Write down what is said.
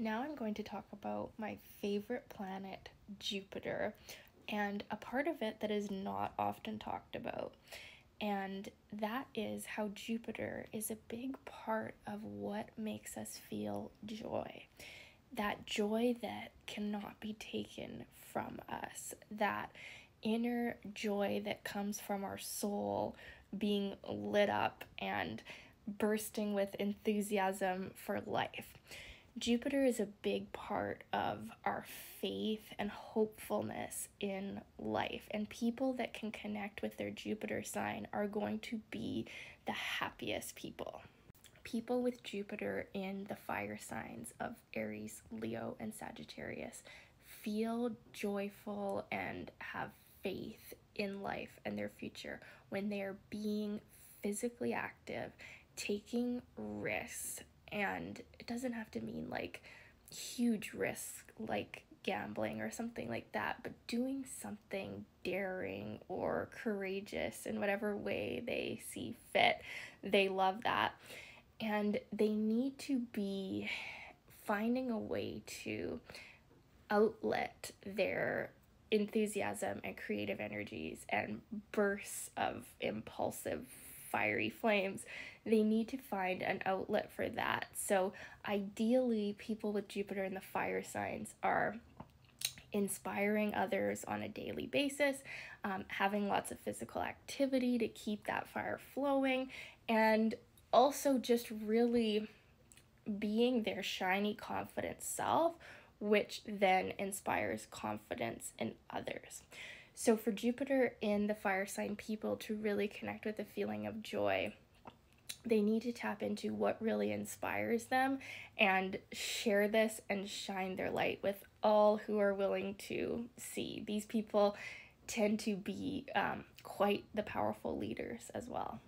Now I'm going to talk about my favorite planet, Jupiter, and a part of it that is not often talked about. And that is how Jupiter is a big part of what makes us feel joy. That joy that cannot be taken from us, that inner joy that comes from our soul being lit up and bursting with enthusiasm for life. Jupiter is a big part of our faith and hopefulness in life, and people that can connect with their Jupiter sign are going to be the happiest people. People with Jupiter in the fire signs of Aries, Leo, and Sagittarius feel joyful and have faith in life and their future when they are being physically active, taking risks, and it doesn't have to mean like huge risk like gambling or something like that, but doing something daring or courageous in whatever way they see fit. They love that. And they need to be finding a way to outlet their enthusiasm and creative energies and bursts of impulsive fiery flames, they need to find an outlet for that. So, ideally, people with Jupiter in the fire signs are inspiring others on a daily basis, um, having lots of physical activity to keep that fire flowing, and also just really being their shiny, confident self, which then inspires confidence in others. So, for Jupiter in the fire sign people to really connect with the feeling of joy, they need to tap into what really inspires them and share this and shine their light with all who are willing to see. These people tend to be um, quite the powerful leaders as well.